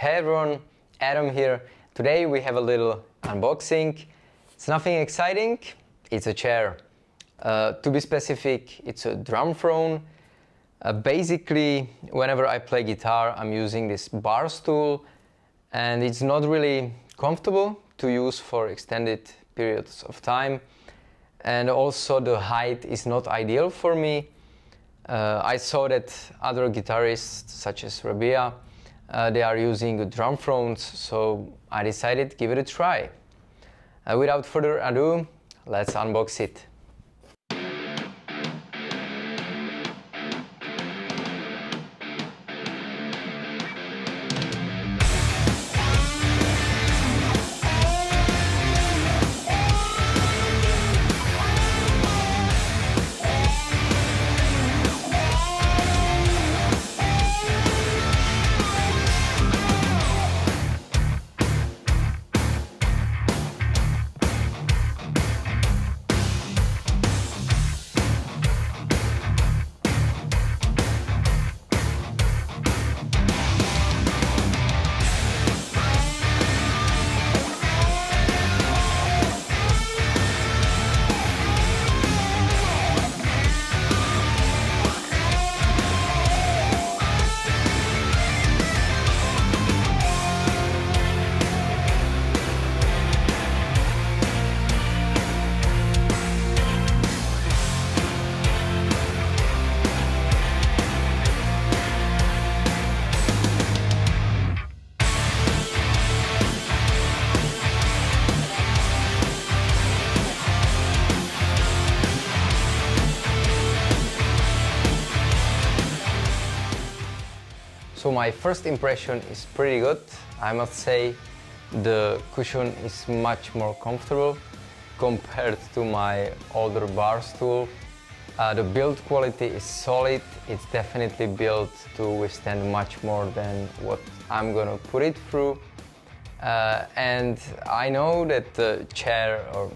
Hey everyone, Adam here. Today we have a little unboxing. It's nothing exciting, it's a chair. Uh, to be specific, it's a drum throne. Uh, basically, whenever I play guitar, I'm using this bar stool and it's not really comfortable to use for extended periods of time. And also the height is not ideal for me. Uh, I saw that other guitarists such as Rabea uh, they are using drum thrones, so I decided to give it a try. Uh, without further ado, let's unbox it. So my first impression is pretty good. I must say the cushion is much more comfortable compared to my older bar stool. Uh, the build quality is solid. It's definitely built to withstand much more than what I'm gonna put it through. Uh, and I know that the chair or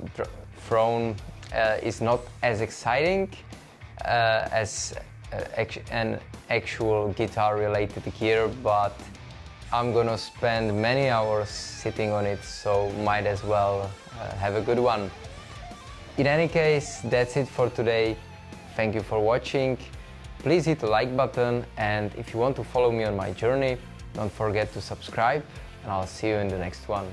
throne uh, is not as exciting uh, as an actual guitar related gear but I'm gonna spend many hours sitting on it so might as well uh, have a good one. In any case that's it for today. Thank you for watching. Please hit the like button and if you want to follow me on my journey don't forget to subscribe and I'll see you in the next one.